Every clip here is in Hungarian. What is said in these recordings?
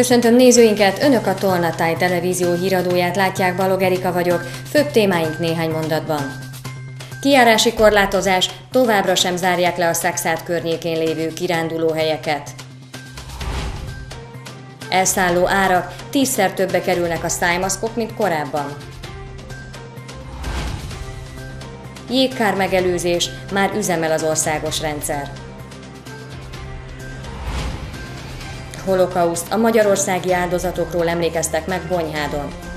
Köszöntöm nézőinket, Önök a Tolnatáj televízió híradóját látják, Balog Erika vagyok, főbb témáink néhány mondatban. Kiárási korlátozás, továbbra sem zárják le a Szexárd környékén lévő kirándulóhelyeket. Elszálló árak, tízszer többe kerülnek a szájmaszkok, mint korábban. Jégkár megelőzés, már üzemel az országos rendszer. Holokauszt, a magyarországi áldozatokról emlékeztek meg Bonyhádon.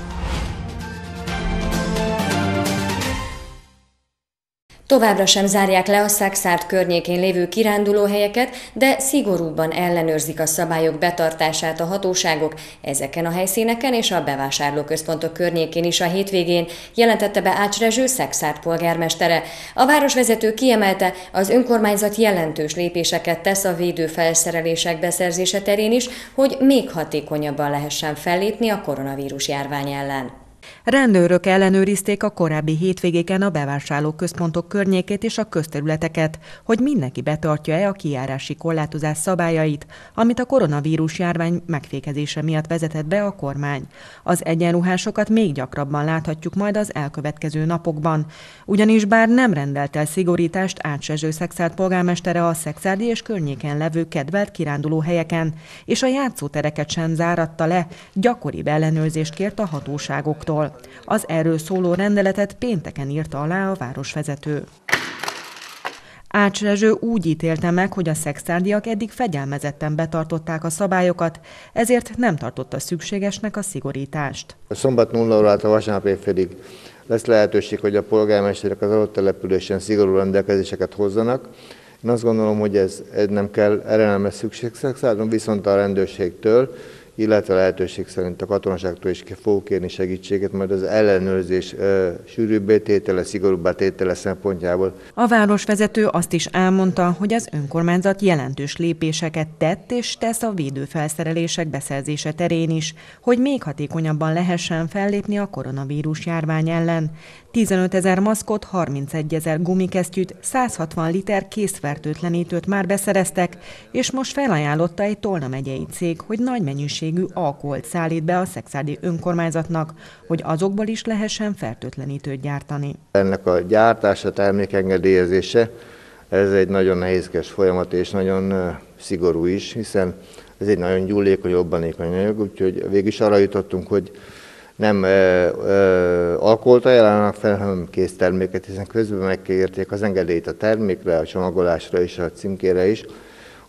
Továbbra sem zárják le a Szakszárd környékén lévő kirándulóhelyeket, de szigorúbban ellenőrzik a szabályok betartását a hatóságok ezeken a helyszíneken és a bevásárlóközpontok környékén is a hétvégén, jelentette be Ács Rezső Szakszárd polgármestere. A városvezető kiemelte, az önkormányzat jelentős lépéseket tesz a védőfelszerelések beszerzése terén is, hogy még hatékonyabban lehessen fellépni a koronavírus járvány ellen. Rendőrök ellenőrizték a korábbi hétvégéken a bevásárlóközpontok környékét és a közterületeket, hogy mindenki betartja-e a kijárási korlátozás szabályait, amit a koronavírus járvány megfékezése miatt vezetett be a kormány. Az egyenruhásokat még gyakrabban láthatjuk majd az elkövetkező napokban. Ugyanis bár nem rendelt el szigorítást átsezső Szexárd polgármestere a Szexárdi és környéken levő kedvelt kiránduló helyeken, és a játszótereket sem záratta le, gyakoribb ellenőrzést kért a hatóságoktól. Az erről szóló rendeletet pénteken írta alá a városvezető. Ács Rezső úgy ítélte meg, hogy a szextárdiak eddig fegyelmezetten betartották a szabályokat, ezért nem tartotta szükségesnek a szigorítást. A szombat 0 órát a vasárnap évfélig lesz lehetőség, hogy a polgármesterek az adott településen szigorú rendelkezéseket hozzanak. Én azt gondolom, hogy ez, ez nem kell, erre nem lesz szükség viszont a rendőrségtől illetve lehetőség szerint a katonaságtól is fogok kérni segítséget, majd az ellenőrzés ö, sűrűbbé tétele, szigorúbbá tétele szempontjából. A városvezető azt is elmondta, hogy az önkormányzat jelentős lépéseket tett és tesz a védőfelszerelések beszerzése terén is, hogy még hatékonyabban lehessen fellépni a koronavírus járvány ellen. 15 ezer maszkot, 31 ezer gumikesztyűt, 160 liter készfertőtlenítőt már beszereztek, és most felajánlotta egy Tolna megyei cég, hogy nagy mennyiségű alkoholt szállít be a szexádi önkormányzatnak, hogy azokból is lehessen fertőtlenítőt gyártani. Ennek a gyártása, termékengedélyezése, ez egy nagyon nehézkes folyamat és nagyon szigorú is, hiszen ez egy nagyon gyúlékony, jobbanékony anyag, úgyhogy végül is arra jutottunk, hogy nem ö, ö, alkoholt ajánlanak fel, hanem készterméket, hiszen közben megkérték az engedélyt a termékre, a csomagolásra és a címkére is.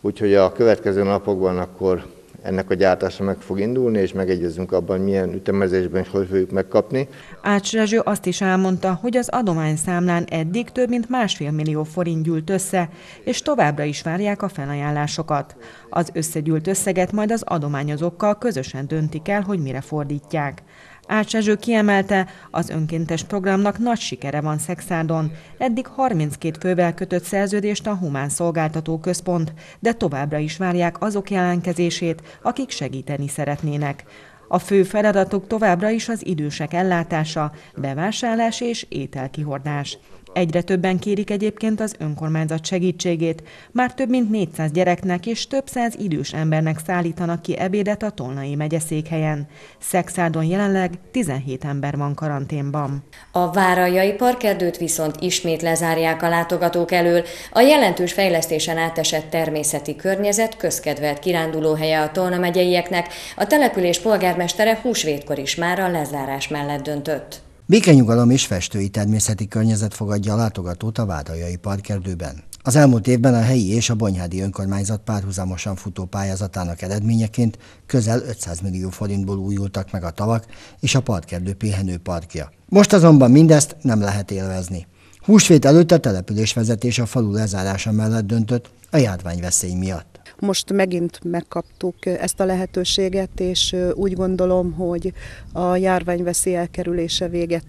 Úgyhogy a következő napokban akkor ennek a gyártása meg fog indulni, és megegyezünk abban, milyen ütemezésben és hogy fogjuk megkapni. Ács Rezső azt is elmondta, hogy az adományszámlán eddig több mint másfél millió forint gyűlt össze, és továbbra is várják a felajánlásokat. Az összegyűlt összeget majd az adományozókkal közösen döntik el, hogy mire fordítják. Ács Ezső kiemelte, az önkéntes programnak nagy sikere van Szexádon. Eddig 32 fővel kötött szerződést a Humán Szolgáltató Központ, de továbbra is várják azok jelentkezését, akik segíteni szeretnének. A fő feladatuk továbbra is az idősek ellátása, bevásárlás és ételkihordás. Egyre többen kérik egyébként az önkormányzat segítségét. Már több mint 400 gyereknek és több száz idős embernek szállítanak ki ebédet a Tolnai megyeszékhelyen. Szexádon jelenleg 17 ember van karanténban. A Várajai Parkerdőt viszont ismét lezárják a látogatók elől. A jelentős fejlesztésen átesett természeti környezet közkedvelt kirándulóhelye a Tolna megyeieknek. A település polgármestere húsvétkor is már a lezárás mellett döntött. Békenyugalom és festői természeti környezet fogadja a látogatót a Vádajai Parkerdőben. Az elmúlt évben a helyi és a Bonyhádi önkormányzat párhuzamosan futó pályázatának eredményeként közel 500 millió forintból újultak meg a tavak és a parkerdő pihenő parkja. Most azonban mindezt nem lehet élvezni. Húsvét előtt a településvezetés a falu lezárása mellett döntött a járványveszély miatt. Most megint megkaptuk ezt a lehetőséget, és úgy gondolom, hogy a járványveszély elkerülése véget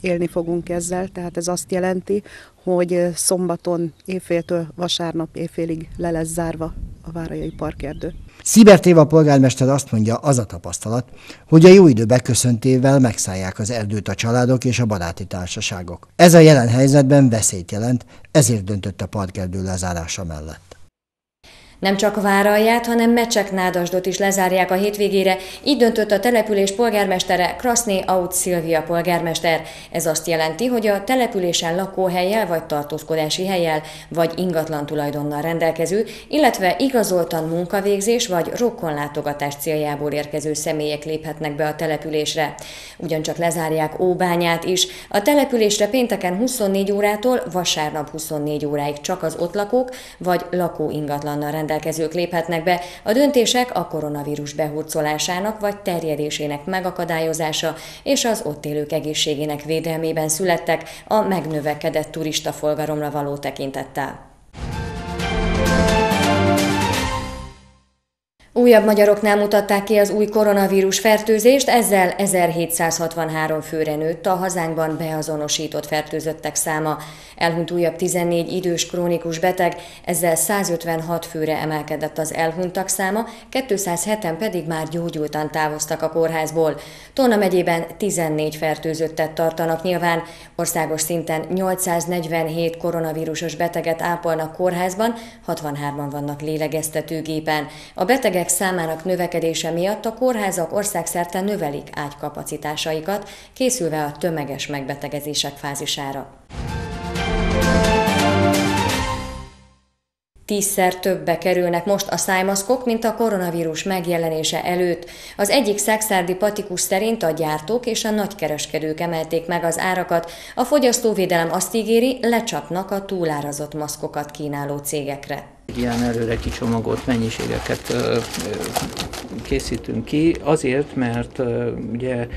élni fogunk ezzel, tehát ez azt jelenti, hogy szombaton éjféltől vasárnap éjfélig le lesz zárva a Várajai Parkerdő. Szibert Éva polgármester azt mondja, az a tapasztalat, hogy a jó idő beköszöntével megszállják az erdőt a családok és a baráti társaságok. Ez a jelen helyzetben veszélyt jelent, ezért döntött a parkerdő lezárása mellett. Nem csak Váralját, hanem Mecsek Nádasdot is lezárják a hétvégére, így döntött a település polgármestere Kraszné Aut Szilvia polgármester. Ez azt jelenti, hogy a településen lakóhelyel vagy tartózkodási helyel vagy ingatlan tulajdonnal rendelkező, illetve igazoltan munkavégzés vagy rokkonlátogatás céljából érkező személyek léphetnek be a településre. Ugyancsak lezárják Óbányát is. A településre pénteken 24 órától vasárnap 24 óráig csak az ott lakók vagy lakó ingatlannal rendelkezők léphetnek be. A döntések a koronavírus behurcolásának vagy terjedésének megakadályozása és az ott élők egészségének védelmében születtek a megnövekedett turista forgalomra való tekintettel. Újabb magyaroknál mutatták ki az új koronavírus fertőzést, ezzel 1763 főre nőtt a hazánkban beazonosított fertőzöttek száma. Elhunyt újabb 14 idős krónikus beteg, ezzel 156 főre emelkedett az elhunytak száma, 207-en pedig már gyógyultan távoztak a kórházból. Tonna megyében 14 fertőzöttet tartanak nyilván, országos szinten 847 koronavírusos beteget ápolnak kórházban, 63-an vannak lélegeztetőgépen. A betegek betegek számának növekedése miatt a kórházak országszerte növelik ágykapacitásaikat, készülve a tömeges megbetegezések fázisára. Tízszer többbe kerülnek most a szájmaszkok, mint a koronavírus megjelenése előtt. Az egyik szexárdi patikus szerint a gyártók és a nagykereskedők emelték meg az árakat. A fogyasztóvédelem azt ígéri, lecsapnak a túlárazott maszkokat kínáló cégekre. Ilyen előre kicsomagolt mennyiségeket készítünk ki, azért, mert ugye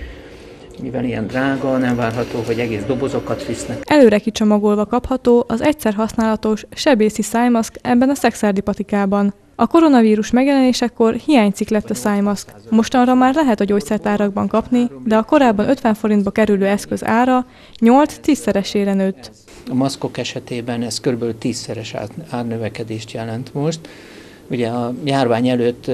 mivel ilyen drága, nem várható, hogy egész dobozokat visznek. Előre kicsomagolva kapható az egyszer használatos sebészi szájmaszk ebben a szexárdi patikában. A koronavírus megjelenésekor hiánycik lett a szájmaszk. Mostanra már lehet a gyógyszertárakban kapni, de a korábban 50 forintba kerülő eszköz ára 8-10-szeresére nőtt. A maszkok esetében ez kb. 10-szeres árnövekedést jelent most. Ugye a járvány előtt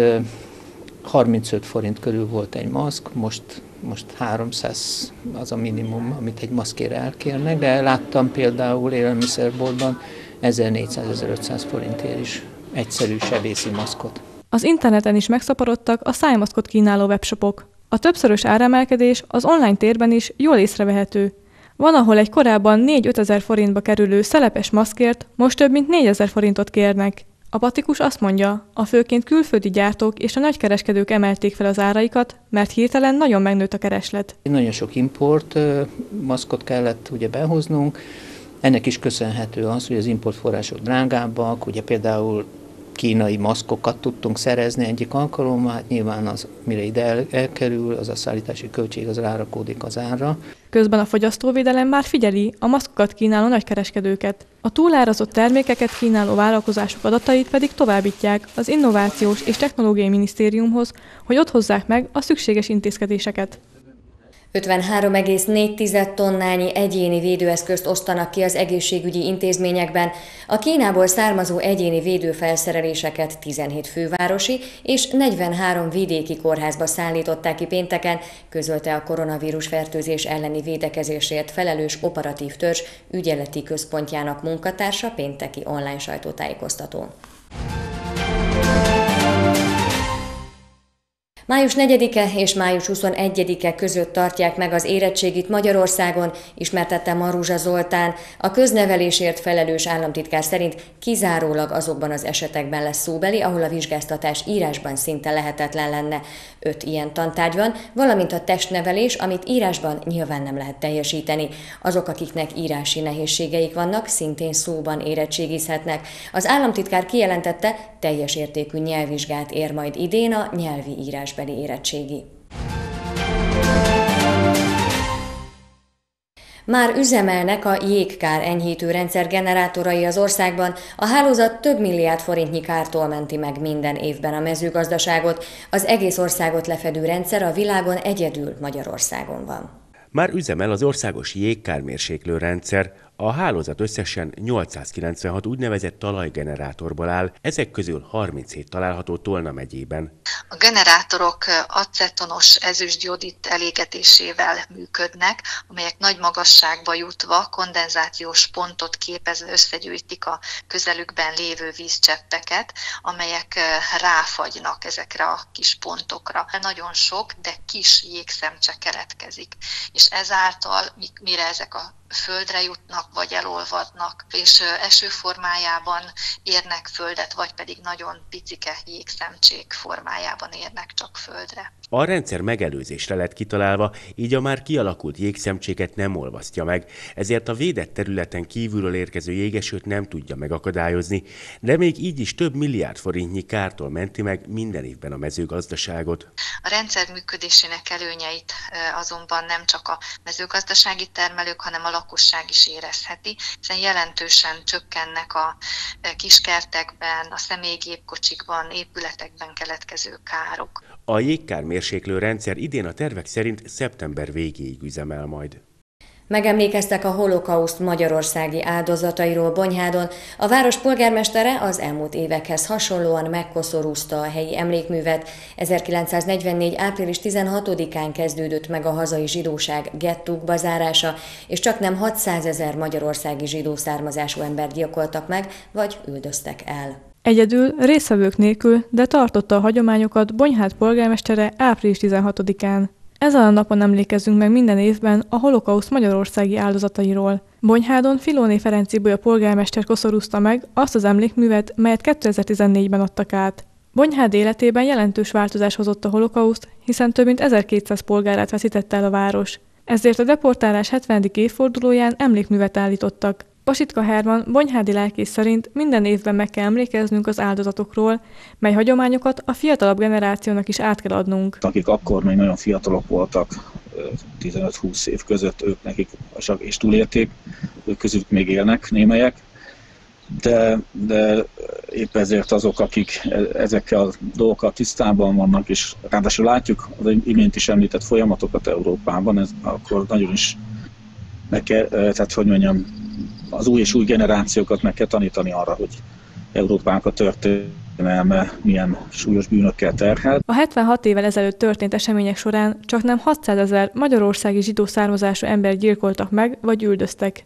35 forint körül volt egy maszk, most, most 300 az a minimum, amit egy maszkért elkérnek, de láttam például élelmiszerboltban 1400-1500 forintért is egyszerű sebészi maszkot. Az interneten is megszaporodtak a szájmaszkot kínáló webshopok. A többszörös áremelkedés az online térben is jól észrevehető. Van, ahol egy korábban 4-5 ezer forintba kerülő szelepes maszkért most több mint 4 ezer forintot kérnek. A patikus azt mondja, a főként külföldi gyártók és a nagykereskedők emelték fel az áraikat, mert hirtelen nagyon megnőtt a kereslet. Nagyon sok import maszkot kellett ugye behoznunk, ennek is köszönhető az, hogy az importforrások drágábbak, ugye például kínai maszkokat tudtunk szerezni egyik alkalommal, hát nyilván az, mire ide el, elkerül, az a szállítási költség az rárakódik az ára. Közben a fogyasztóvédelem már figyeli a maszkokat kínáló nagykereskedőket. A túlárazott termékeket kínáló vállalkozások adatait pedig továbbítják az Innovációs és Technológiai Minisztériumhoz, hogy ott hozzák meg a szükséges intézkedéseket. 53,4 tonnányi egyéni védőeszközt osztanak ki az egészségügyi intézményekben. A Kínából származó egyéni védőfelszereléseket 17 fővárosi és 43 vidéki kórházba szállították ki pénteken, közölte a koronavírus fertőzés elleni védekezésért felelős operatív törzs ügyeleti központjának munkatársa pénteki online sajtótájékoztatón. Május 4-e és május 21-e között tartják meg az érettségit Magyarországon, ismertette Maruzsa Zoltán. A köznevelésért felelős államtitkár szerint kizárólag azokban az esetekben lesz szóbeli, ahol a vizsgáztatás írásban szinte lehetetlen lenne. Öt ilyen tantárgy van, valamint a testnevelés, amit írásban nyilván nem lehet teljesíteni. Azok, akiknek írási nehézségeik vannak, szintén szóban érettségizhetnek. Az államtitkár kijelentette, teljes értékű nyelvvizsgát ér majd idén a nyelvi írás írásbeli érettségi. Már üzemelnek a jégkár enyhítő rendszer generátorai az országban, a hálózat több milliárd forintnyi kártól menti meg minden évben a mezőgazdaságot, az egész országot lefedő rendszer a világon egyedül Magyarországon van. Már üzemel az országos jégkármérséklő rendszer, A hálózat összesen 896 úgynevezett talajgenerátorból áll, ezek közül 37 található Tolna megyében. A generátorok acetonos ezüstjodit elégetésével működnek, amelyek nagy magasságba jutva kondenzációs pontot képezve összegyűjtik a közelükben lévő vízcseppeket, amelyek ráfagynak ezekre a kis pontokra. Nagyon sok, de kis jégszemcse keletkezik, és ezáltal, mire ezek a földre jutnak, vagy elolvadnak, és eső formájában érnek földet, vagy pedig nagyon picike jégszemcsék formájában érnek csak földre. A rendszer megelőzésre lett kitalálva, így a már kialakult jégszemcséket nem olvasztja meg, ezért a védett területen kívülről érkező jégesőt nem tudja megakadályozni, de még így is több milliárd forintnyi kártól menti meg minden évben a mezőgazdaságot. A rendszer működésének előnyeit azonban nem csak a mezőgazdasági termelők, hanem a lakosság is érezheti, hiszen jelentősen csökkennek a kiskertekben, a személygépkocsikban, épületekben keletkező károk. A jégkár mérséklő rendszer idén a tervek szerint szeptember végéig üzemel majd. Megemlékeztek a holokauszt magyarországi áldozatairól Bonyhádon. A város polgármestere az elmúlt évekhez hasonlóan megkoszorúzta a helyi emlékművet. 1944. április 16-án kezdődött meg a hazai zsidóság gettúk bazárása, és csak nem 600 ezer magyarországi zsidó származású ember gyilkoltak meg, vagy üldöztek el. Egyedül, részvevők nélkül, de tartotta a hagyományokat Bonyhád polgármestere április 16-án. Ezen a napon emlékezzünk meg minden évben a holokauszt magyarországi áldozatairól. Bonyhádon Filóné Ferenci a polgármester koszorúzta meg azt az emlékművet, melyet 2014-ben adtak át. Bonyhád életében jelentős változás hozott a holokauszt, hiszen több mint 1200 polgárát veszítette el a város. Ezért a deportálás 70. évfordulóján emlékművet állítottak. Pasitka Herman, bonyhádi lelkész szerint minden évben meg kell emlékeznünk az áldozatokról, mely hagyományokat a fiatalabb generációnak is át kell adnunk. Akik akkor még nagyon fiatalok voltak, 15-20 év között, ők nekik csak és túlélték, ők közük még élnek némelyek, de, de épp ezért azok, akik e, ezekkel a dolgokkal tisztában vannak, és ráadásul látjuk az imént is említett folyamatokat Európában, ez akkor nagyon is meg kell, tehát hogy mondjam, az új és új generációkat meg kell tanítani arra, hogy Európának a történelme milyen súlyos bűnökkel terhel. A 76 évvel ezelőtt történt események során csak nem 600 ezer magyarországi zsidó származású ember gyilkoltak meg vagy üldöztek.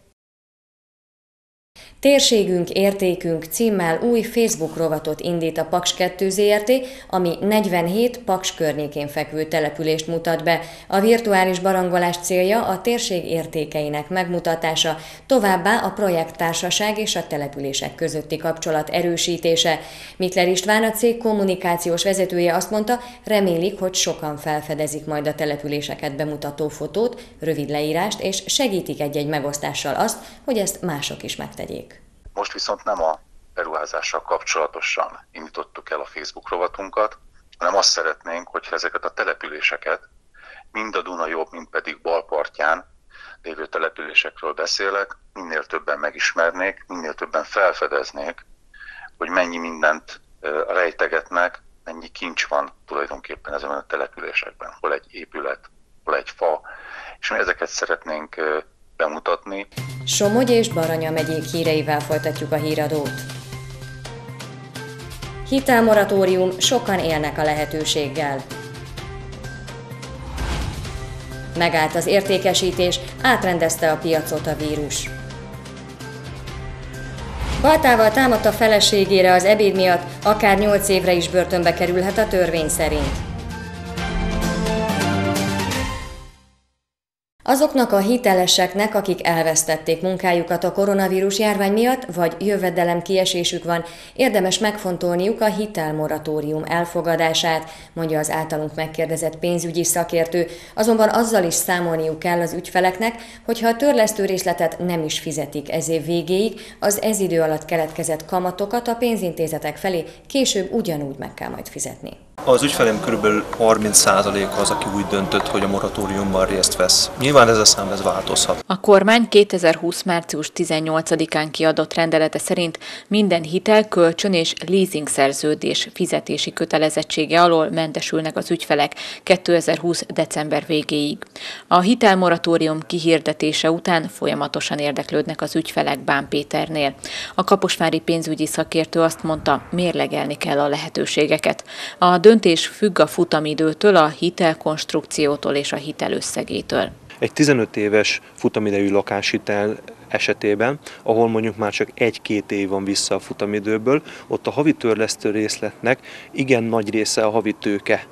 Térségünk, értékünk címmel új Facebook rovatot indít a Paks 2 ZRT, ami 47 Paks környékén fekvő települést mutat be. A virtuális barangolás célja a térség értékeinek megmutatása, továbbá a projekttársaság és a települések közötti kapcsolat erősítése. Mikler István a cég kommunikációs vezetője azt mondta, remélik, hogy sokan felfedezik majd a településeket bemutató fotót, rövid leírást, és segítik egy-egy megosztással azt, hogy ezt mások is megtegyék. Most viszont nem a beruházással kapcsolatosan indítottuk el a Facebook rovatunkat, hanem azt szeretnénk, hogyha ezeket a településeket, mind a Duna jobb, mind pedig balpartján lévő településekről beszélek, minél többen megismernék, minél többen felfedeznék, hogy mennyi mindent rejtegetnek, mennyi kincs van tulajdonképpen ezen a településekben. Hol egy épület, hol egy fa, és mi ezeket szeretnénk bemutatni. Somogy és Baranya megyék híreivel folytatjuk a híradót. Hitelmoratórium, sokan élnek a lehetőséggel. Megállt az értékesítés, átrendezte a piacot a vírus. Baltával támadta feleségére az ebéd miatt, akár 8 évre is börtönbe kerülhet a törvény szerint. Azoknak a hiteleseknek, akik elvesztették munkájukat a koronavírus járvány miatt, vagy jövedelem kiesésük van, érdemes megfontolniuk a hitelmoratórium elfogadását, mondja az általunk megkérdezett pénzügyi szakértő, azonban azzal is számolniuk kell az ügyfeleknek, hogyha a törlesztő részletet nem is fizetik ez év végéig, az ez idő alatt keletkezett kamatokat a pénzintézetek felé később ugyanúgy meg kell majd fizetni. Az ügyfelem kb. 30%-a az, aki úgy döntött, hogy a moratóriumban részt vesz. Nyilván ez a szám ez változhat. A kormány 2020. március 18-án kiadott rendelete szerint minden hitel, kölcsön és leasing szerződés fizetési kötelezettsége alól mentesülnek az ügyfelek 2020. december végéig. A hitelmoratórium kihirdetése után folyamatosan érdeklődnek az ügyfelek Bán Péternél. A kaposvári pénzügyi szakértő azt mondta, mérlegelni kell a lehetőségeket. A döntés függ a futamidőtől, a hitelkonstrukciótól és a hitel összegétől. Egy 15 éves futamidejű lakáshitel esetében, ahol mondjuk már csak egy-két év van vissza a futamidőből, ott a havi törlesztő részletnek igen nagy része a havi tőke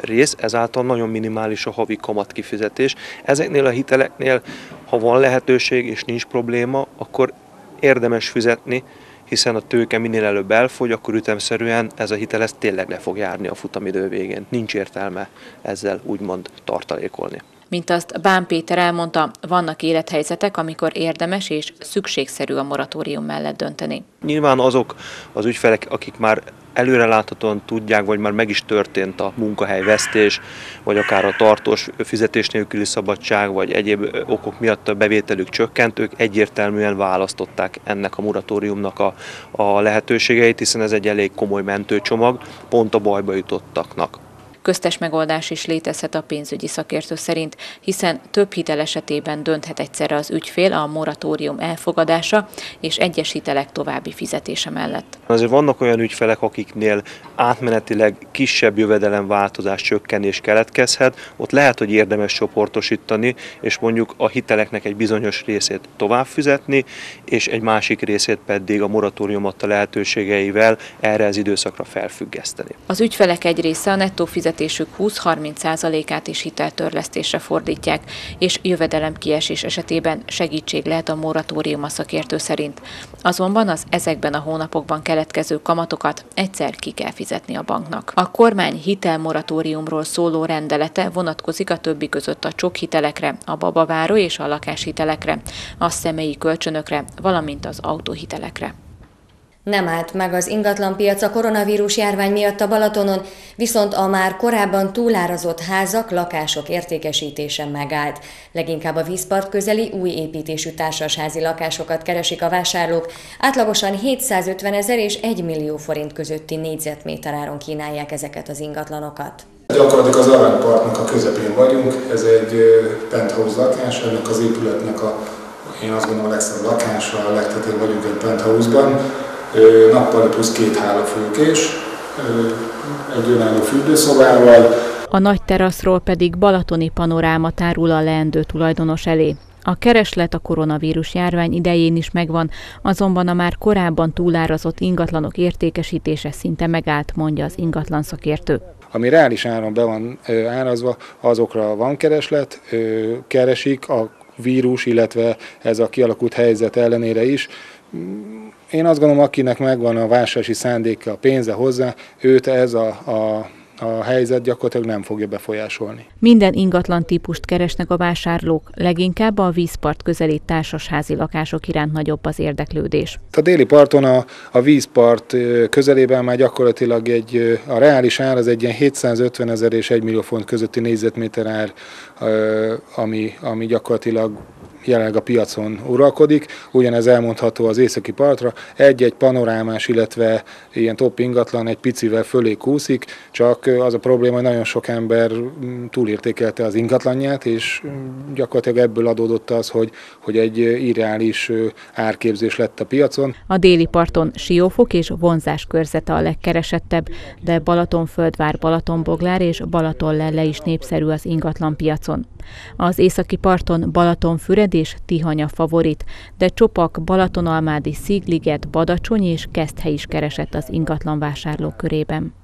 rész, ezáltal nagyon minimális a havi kamat kifizetés. Ezeknél a hiteleknél, ha van lehetőség és nincs probléma, akkor érdemes fizetni, hiszen a tőke minél előbb elfogy, akkor ütemszerűen ez a hitel ez tényleg le fog járni a futamidő végén. Nincs értelme ezzel úgymond tartalékolni. Mint azt Bán Péter elmondta, vannak élethelyzetek, amikor érdemes és szükségszerű a moratórium mellett dönteni. Nyilván azok az ügyfelek, akik már előreláthatóan tudják, vagy már meg is történt a munkahelyvesztés, vagy akár a tartós fizetés nélküli szabadság, vagy egyéb okok miatt a bevételük csökkent, ők egyértelműen választották ennek a moratóriumnak a, a lehetőségeit, hiszen ez egy elég komoly mentőcsomag, pont a bajba jutottaknak. Köztes megoldás is létezhet a pénzügyi szakértő szerint, hiszen több hitel esetében dönthet egyszerre az ügyfél a moratórium elfogadása és egyes hitelek további fizetése mellett. Azért vannak olyan ügyfelek, akiknél átmenetileg kisebb jövedelemváltozás csökkenés keletkezhet, ott lehet, hogy érdemes csoportosítani, és mondjuk a hiteleknek egy bizonyos részét tovább fizetni, és egy másik részét pedig a moratórium adta lehetőségeivel erre az időszakra felfüggeszteni. Az ügyfelek egy része a nettó fizetés fizetésük 20-30%-át is hiteltörlesztésre fordítják, és jövedelem kiesés esetében segítség lehet a moratórium a szakértő szerint. Azonban az ezekben a hónapokban keletkező kamatokat egyszer ki kell fizetni a banknak. A kormány hitelmoratóriumról szóló rendelete vonatkozik a többi között a csok hitelekre, a babaváró és a lakáshitelekre, a személyi kölcsönökre, valamint az autóhitelekre. Nem állt meg az ingatlanpiac a koronavírus járvány miatt a Balatonon, viszont a már korábban túlárazott házak, lakások értékesítése megállt. Leginkább a vízpart közeli új építésű társasházi lakásokat keresik a vásárlók, átlagosan 750 ezer és 1 millió forint közötti négyzetméter áron kínálják ezeket az ingatlanokat. Gyakorlatilag az aranypartnak a közepén vagyunk, ez egy penthouse lakás, ennek az épületnek a, én azt gondolom a legszebb lakása, a legtetőbb vagyunk egy penthouse-ban, nappali plusz két hálófülkés, egy önálló fürdőszobával. A nagy teraszról pedig balatoni panoráma tárul a leendő tulajdonos elé. A kereslet a koronavírus járvány idején is megvan, azonban a már korábban túlárazott ingatlanok értékesítése szinte megállt, mondja az ingatlan szakértő. Ami reális áron be van árazva, azokra van kereslet, keresik a vírus, illetve ez a kialakult helyzet ellenére is én azt gondolom, akinek megvan a vásárlási szándéka, a pénze hozzá, őt ez a, a a helyzet gyakorlatilag nem fogja befolyásolni. Minden ingatlan típust keresnek a vásárlók, leginkább a vízpart közeli társasházi lakások iránt nagyobb az érdeklődés. A déli parton a, a vízpart közelében már gyakorlatilag egy, a reális ár az egy ilyen 750 ezer és 1 millió font közötti négyzetméter ár, ami, ami gyakorlatilag jelenleg a piacon uralkodik. Ugyanez elmondható az északi partra. Egy-egy panorámás, illetve ilyen top ingatlan egy picivel fölé kúszik, csak az a probléma, hogy nagyon sok ember túlértékelte az ingatlanját, és gyakorlatilag ebből adódott az, hogy, hogy egy irreális árképzés lett a piacon. A déli parton siófok és vonzás körzete a legkeresettebb, de Balatonföldvár, Balatonboglár és Balatonlelle is népszerű az ingatlan piacon. Az északi parton Balatonfüred és Tihanya favorit, de Csopak, Balatonalmádi, Szigliget, Badacsony és Keszthely is keresett az ingatlan vásárlók körében.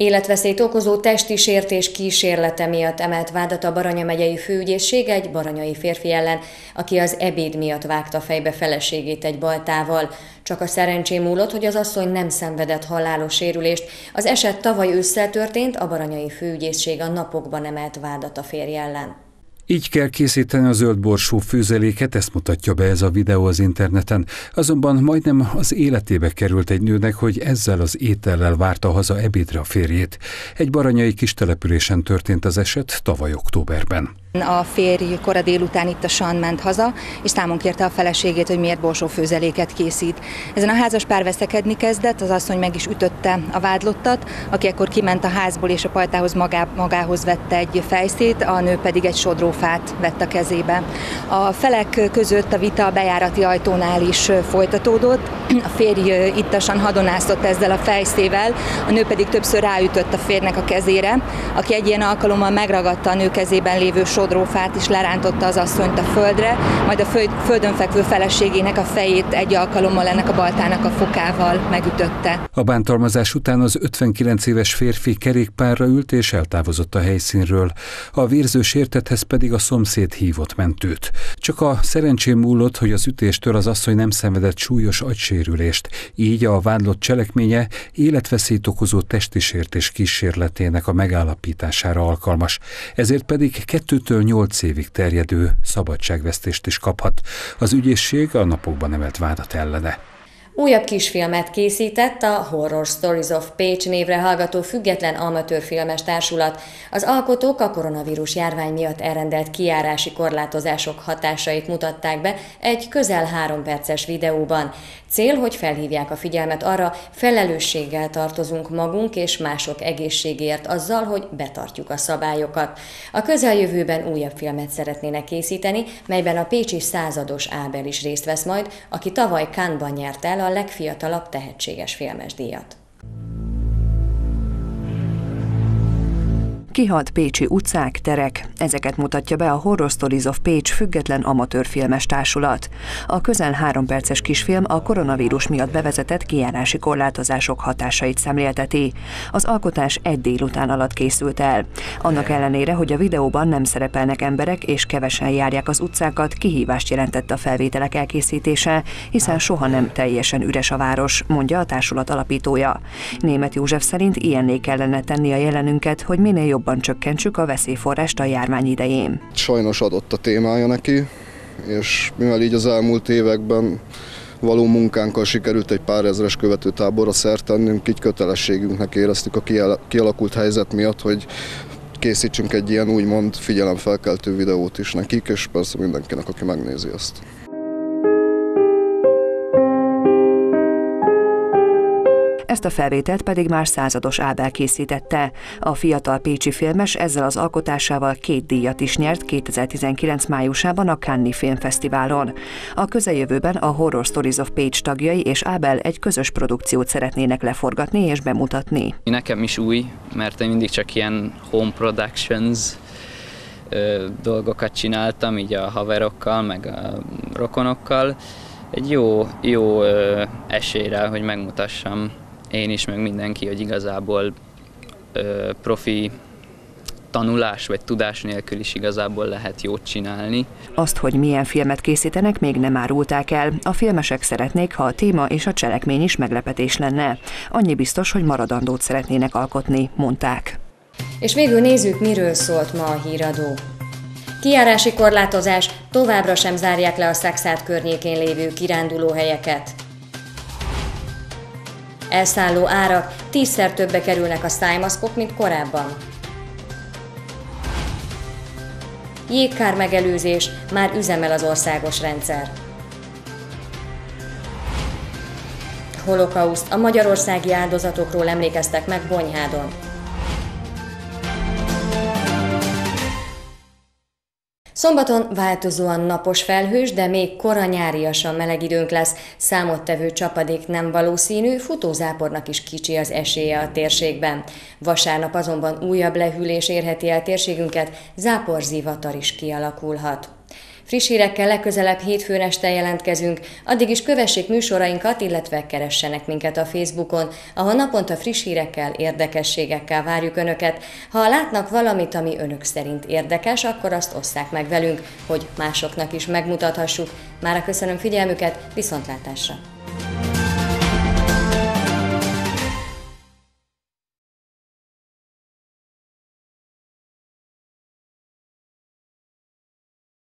Életveszélyt okozó testi sértés kísérlete miatt emelt vádat a Baranya megyei főügyészség egy baranyai férfi ellen, aki az ebéd miatt vágta fejbe feleségét egy baltával. Csak a szerencsém múlott, hogy az asszony nem szenvedett halálos sérülést. Az eset tavaly ősszel történt, a Baranyai főügyészség a napokban emelt vádat a férj ellen. Így kell készíteni a zöld borsó főzeléket, ezt mutatja be ez a videó az interneten. Azonban majdnem az életébe került egy nőnek, hogy ezzel az étellel várta haza ebédre a férjét. Egy baranyai kis településen történt az eset tavaly októberben. A férj kora délután itt a San ment haza, és számon kérte a feleségét, hogy miért borsófőzeléket készít. Ezen a házas pár veszekedni kezdett, az asszony meg is ütötte a vádlottat, aki akkor kiment a házból és a pajtához magá, magához vette egy fejszét, a nő pedig egy sodrófát vett a kezébe. A felek között a vita a bejárati ajtónál is folytatódott. A férj ittasan hadonászott ezzel a fejszével, a nő pedig többször ráütött a férnek a kezére, aki egy ilyen alkalommal megragadta a nő kezében lévő sodrófát és lerántotta az asszonyt a földre, majd a földön fekvő feleségének a fejét egy alkalommal ennek a baltának a fokával megütötte. A bántalmazás után az 59 éves férfi kerékpárra ült és eltávozott a helyszínről. A vérző sértethez pedig a szomszéd hívott mentőt. Csak a szerencsém múlott, hogy az ütéstől az asszony nem szenvedett súlyos agysérülést, így a vádlott cselekménye életveszélyt okozó testi sértés kísérletének a megállapítására alkalmas. Ezért pedig kettőt 8 évig terjedő szabadságvesztést is kaphat. Az ügyészség a napokban emelt vádat ellene. Újabb kisfilmet készített a Horror Stories of Pécs névre hallgató független amatőrfilmes társulat. Az alkotók a koronavírus járvány miatt elrendelt kiárási korlátozások hatásait mutatták be egy közel három perces videóban. Cél, hogy felhívják a figyelmet arra, felelősséggel tartozunk magunk és mások egészségért azzal, hogy betartjuk a szabályokat. A közeljövőben újabb filmet szeretnének készíteni, melyben a pécsi százados Ábel is részt vesz majd, aki tavaly Cannes-ban nyert el a legfiatalabb tehetséges filmes díjat. Kihalt pécsi utcák, terek, ezeket mutatja be a Horror Stories of Pécs független amatőrfilmes társulat. A közel három perces kisfilm a koronavírus miatt bevezetett kijárási korlátozások hatásait szemlélteti. Az alkotás egy délután alatt készült el. Annak ellenére, hogy a videóban nem szerepelnek emberek és kevesen járják az utcákat, kihívást jelentett a felvételek elkészítése, hiszen soha nem teljesen üres a város, mondja a társulat alapítója. Német József szerint ilyenné kellene tenni a jelenünket, hogy minél jobb jobban csökkentsük a veszélyforrást a járvány idején. Sajnos adott a témája neki, és mivel így az elmúlt években való munkánkkal sikerült egy pár ezres követőtáborra szert tennünk, így kötelességünknek éreztük a kialakult helyzet miatt, hogy készítsünk egy ilyen úgymond figyelemfelkeltő videót is nekik, és persze mindenkinek, aki megnézi azt. Ezt a felvételt pedig már százados Ábel készítette. A fiatal pécsi filmes ezzel az alkotásával két díjat is nyert 2019 májusában a Cannes Filmfesztiválon. A közeljövőben a Horror Stories of Page tagjai és Ábel egy közös produkciót szeretnének leforgatni és bemutatni. Nekem is új, mert én mindig csak ilyen home productions dolgokat csináltam, így a haverokkal, meg a rokonokkal. Egy jó, jó esélyre, hogy megmutassam én is, meg mindenki, hogy igazából ö, profi tanulás vagy tudás nélkül is igazából lehet jót csinálni. Azt, hogy milyen filmet készítenek, még nem árulták el. A filmesek szeretnék, ha a téma és a cselekmény is meglepetés lenne. Annyi biztos, hogy maradandót szeretnének alkotni, mondták. És végül nézzük, miről szólt ma a híradó. Kiárási korlátozás, továbbra sem zárják le a Szexárd környékén lévő kirándulóhelyeket. Elszálló árak tízszer többe kerülnek a szájmaszkok, mint korábban. Jégkár megelőzés, már üzemel az országos rendszer. Holokauszt, a magyarországi áldozatokról emlékeztek meg Bonyhádon. Szombaton változóan napos felhős, de még kora nyáriasan meleg időnk lesz. Számottevő csapadék nem valószínű, futózápornak is kicsi az esélye a térségben. Vasárnap azonban újabb lehűlés érheti el térségünket, záporzivatar is kialakulhat. Friss hírekkel legközelebb hétfőn este jelentkezünk, addig is kövessék műsorainkat, illetve keressenek minket a Facebookon, ahol naponta friss hírekkel, érdekességekkel várjuk Önöket. Ha látnak valamit, ami Önök szerint érdekes, akkor azt osszák meg velünk, hogy másoknak is megmutathassuk. Mára köszönöm figyelmüket, viszontlátásra!